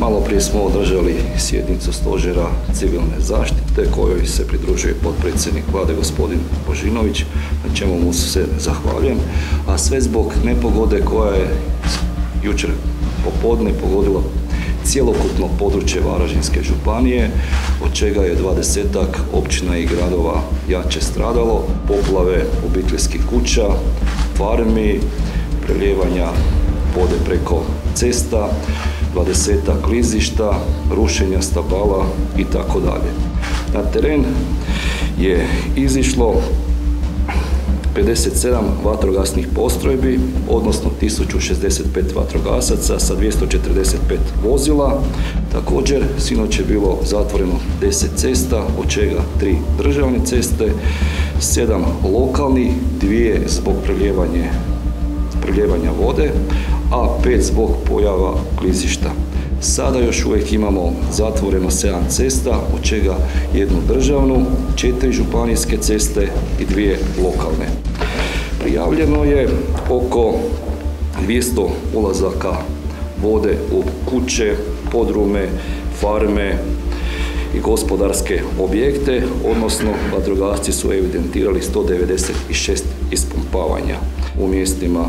Malo prije smo održali sjednicu stožera civilne zaštite kojoj se pridružuje potpredsjednik vlade gospodin Božinović, na čemu mu se zahvaljujem, a sve zbog nepogode koja je jučer popodne pogodila cjelokupno područje Varaždinske županije, od čega je dvadesetak općina i gradova jače stradalo, poplave obiteljskih kuća, farmi, prelijevanja vode preko cesta, dvadesetak klizišta, rušenja stabala i tako dalje. Na teren je izišlo 57 vatrogasnih postrojbi, odnosno 1065 vatrogasaca sa 245 vozila. Također, sinoć je bilo zatvoreno 10 cesta, od čega 3 državne ceste, 7 lokalnih, dvije zbog prelijevanja vode, a 5 zbog pojava klizišta. Sada još uvijek imamo zatvoreno 7 cesta, od čega jednu državnu, četiri županijske ceste i dvije lokalne. Prijavljeno je oko 200 ulazaka vode u kuće, podrume, farme i gospodarske objekte, odnosno vatrogasci su evidentirali 196 ispumpavanja u mjestima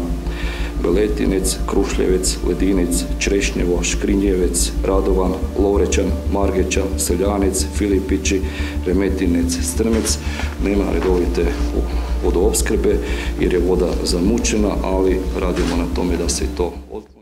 Beletinec, Krušljevec, Ledinec, Črešnjevo, Škrinjevec, Radovan, Lovrečan, Margećan, Seljanec, Filipići, Remetinec, Strmec. Nema redovite vodoopskrbe jer je voda zamučena, ali radimo na tome da se to otkloni.